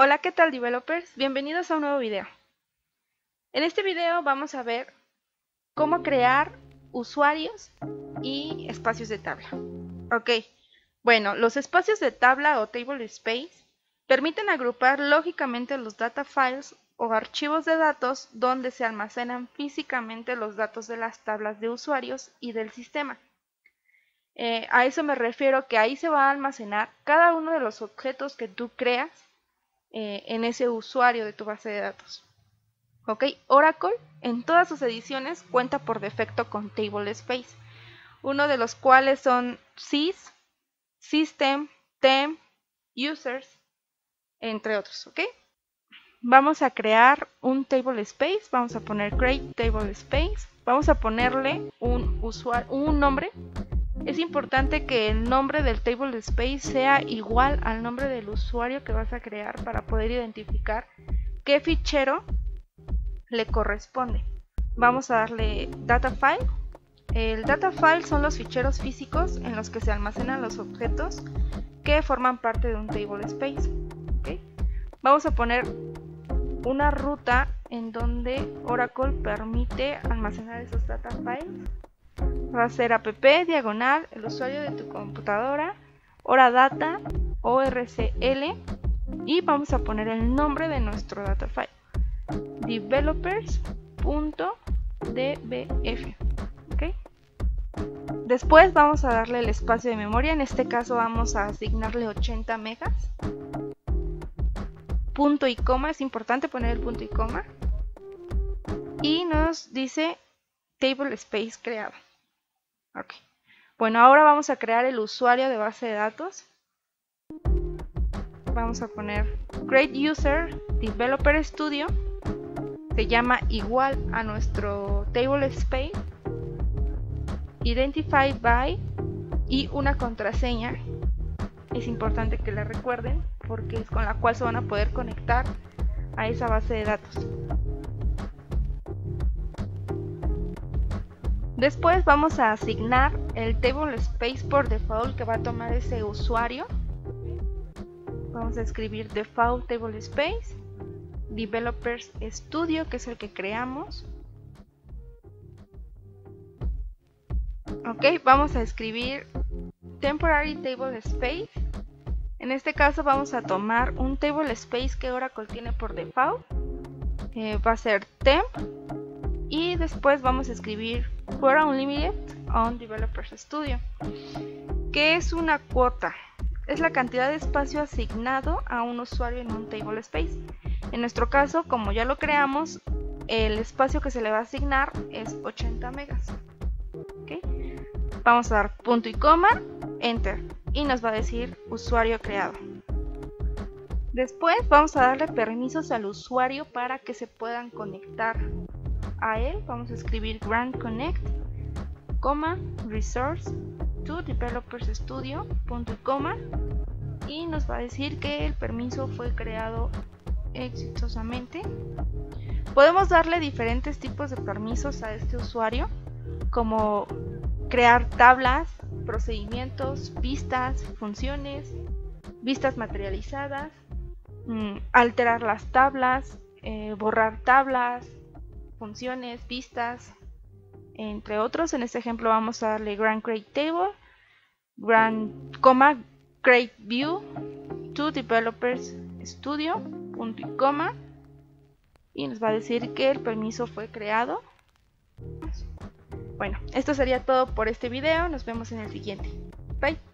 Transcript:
Hola, ¿qué tal developers? Bienvenidos a un nuevo video. En este video vamos a ver cómo crear usuarios y espacios de tabla. Ok, bueno, los espacios de tabla o table space permiten agrupar lógicamente los data files o archivos de datos donde se almacenan físicamente los datos de las tablas de usuarios y del sistema. Eh, a eso me refiero que ahí se va a almacenar cada uno de los objetos que tú creas eh, en ese usuario de tu base de datos. ¿Ok? Oracle en todas sus ediciones cuenta por defecto con Table Space, uno de los cuales son sys, system, temp, users, entre otros. ¿Ok? Vamos a crear un Table Space, vamos a poner Create Table Space, vamos a ponerle un, usuario, un nombre es importante que el nombre del table space sea igual al nombre del usuario que vas a crear para poder identificar qué fichero le corresponde. Vamos a darle data file. El data file son los ficheros físicos en los que se almacenan los objetos que forman parte de un table space. Vamos a poner una ruta en donde Oracle permite almacenar esos data files va a ser app diagonal el usuario de tu computadora, hora data, ORCL y vamos a poner el nombre de nuestro data file developers.dbf Después vamos a darle el espacio de memoria, en este caso vamos a asignarle 80 megas. Punto y coma, es importante poner el punto y coma. Y nos dice table space creado. Bueno, ahora vamos a crear el usuario de base de datos. Vamos a poner Create User Developer Studio. Se llama igual a nuestro Table Space. Identify by y una contraseña. Es importante que la recuerden porque es con la cual se van a poder conectar a esa base de datos. Después vamos a asignar el table space por default que va a tomar ese usuario. Vamos a escribir default table space, developers studio que es el que creamos. Ok, vamos a escribir temporary table space. En este caso vamos a tomar un table space que Oracle tiene por default. Eh, va a ser temp y después vamos a escribir for unlimited on developers studio que es una cuota. Es la cantidad de espacio asignado a un usuario en un table space. En nuestro caso como ya lo creamos el espacio que se le va a asignar es 80 megas vamos a dar punto y coma enter y nos va a decir usuario creado. Después vamos a darle permisos al usuario para que se puedan conectar a él vamos a escribir grant connect, coma, resource to developers studio, punto y coma, y nos va a decir que el permiso fue creado exitosamente. Podemos darle diferentes tipos de permisos a este usuario, como crear tablas, procedimientos, vistas, funciones, vistas materializadas, mm, alterar las tablas, eh, borrar tablas, funciones, vistas, entre otros. En este ejemplo vamos a darle Grand Create Table, Grand, coma, Create View, to Developers Studio, punto y coma. Y nos va a decir que el permiso fue creado. Bueno, esto sería todo por este video. Nos vemos en el siguiente. Bye.